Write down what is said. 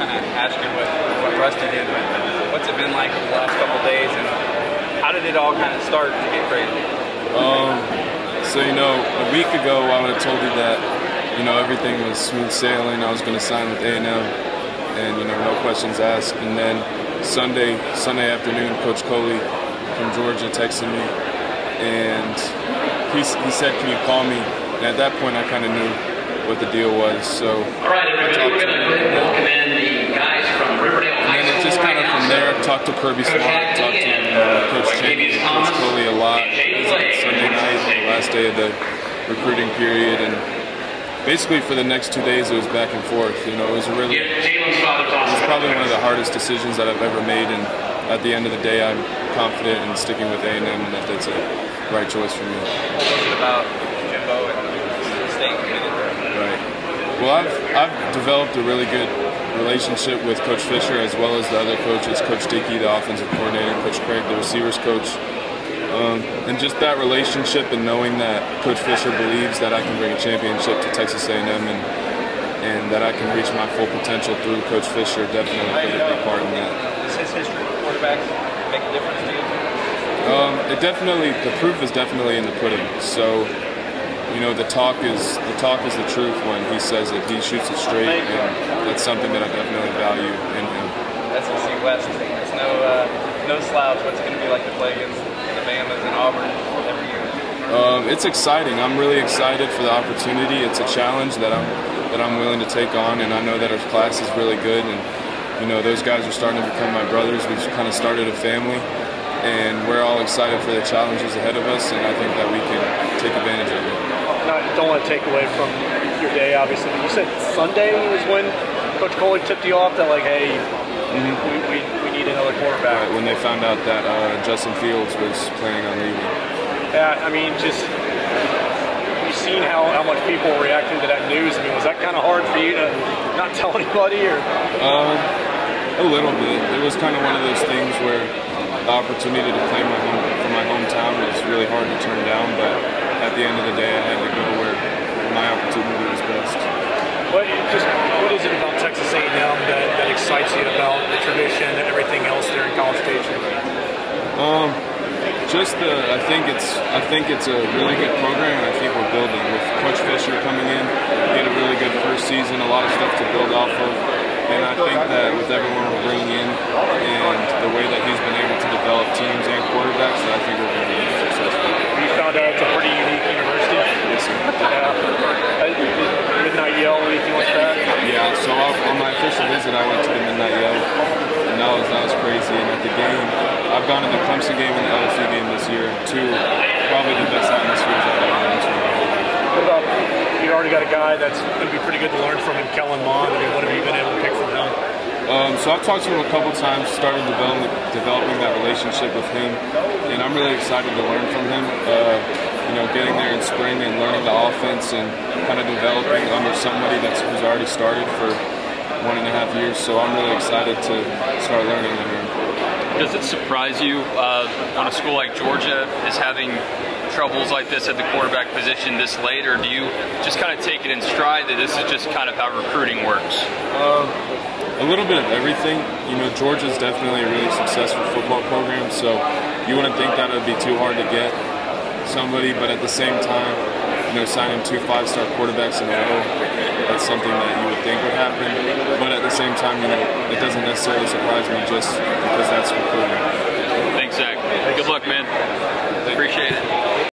kind of ask you what, what Rusty did, but what's it been like the last couple days, and how did it all kind of start to get crazy? Um, so you know, a week ago I would have told you that you know everything was smooth sailing. I was going to sign with A&M, and you know no questions asked. And then Sunday, Sunday afternoon, Coach Coley from Georgia texted me, and he, he said, "Can you call me?" And at that point, I kind of knew what the deal was. So All right, everybody, we're going to welcome in the guys from Riverdale High and then School it just kind right of now. from there, talked to Kirby Smart, talked to uh, Coach Chaney, Coach Coley a lot. It was like Sunday night, the last day of the recruiting period, and basically for the next two days it was back and forth. You know, it was a really, it Yeah, Jalen's father's also was probably one of the hardest decisions that I've ever made, and at the end of the day, I'm confident in sticking with A&M and that that's a right choice for me. What was it about Jimbo and staying committed? Well, I've, I've developed a really good relationship with Coach Fisher as well as the other coaches, Coach Dickey, the offensive coordinator, Coach Craig, the receivers coach. Um, and just that relationship and knowing that Coach Fisher believes that I can bring a championship to Texas A&M and, and that I can reach my full potential through Coach Fisher definitely played a big part in that. Does his history with quarterbacks make a difference to you? Um, it definitely, the proof is definitely in the pudding. So, you know, the talk is the talk is the truth when he says that he shoots it straight, and that's something that I definitely value in him. SEC West, there's no uh, no slouch. What's it going to be like to play against the Bamas and Auburn every year? Um, it's exciting. I'm really excited for the opportunity. It's a challenge that I'm that I'm willing to take on, and I know that our class is really good, and you know those guys are starting to become my brothers. We've kind of started a family, and we're all excited for the challenges ahead of us, and I think that we can take advantage of it. Not, don't want to take away from your day, obviously, but you said Sunday was when Coach Coley tipped you off that, like, hey, we, we, we need another quarterback. Right, when they found out that uh, Justin Fields was planning on leaving. Yeah, I mean, just you seen how, how much people were reacting to that news. I mean, was that kind of hard for you to not tell anybody, or Um, a little bit. It was kind of one of those things where the opportunity to play my home for my hometown was really hard to turn down. But at the end of the day, I had to go where my opportunity was best. what? Just what is it about Texas A&M that, that excites you about the tradition and everything else there in College Station? Um, just the. I think it's. I think it's a really good program, and I think we're building with Coach Fisher coming in. He had a really good first season, a lot of stuff to build off of, and I think that with everyone we're bringing in and the way that he's been able to develop teams and quarterbacks, I think we're going to be successful. You found out it's a pretty unique university. Yes, sir. Yeah. Uh, Midnight Yell, anything like that? Yeah, so I, on my official visit, I went to the Midnight Yell, was that was crazy. And at the game, I've gone to the Clemson game and the LSU game this year, two probably the best atmospheres I've ever been to. What about you already got a guy that's going to be pretty good to learn from in Kellen Mond. I mean, what have you been able to pick from him? Um, so I've talked to him a couple times, started developing developing that relationship with him, and I'm really excited to learn from him. Uh, you know, getting there in spring and learning the offense and kind of developing under somebody that's who's already started for one and a half years. So I'm really excited to start learning under him. Does it surprise you uh, when a school like Georgia is having troubles like this at the quarterback position this late, or do you just kind of take it in stride that this is just kind of how recruiting works? A little bit of everything. You know, Georgia's definitely a really successful football program, so you wouldn't think that it would be too hard to get somebody, but at the same time, you know, signing two five-star quarterbacks in a row, that's something that you would think would happen. But at the same time, you know, it doesn't necessarily surprise me just because that's recruiting. Thanks, Zach. Good luck, man. Appreciate it.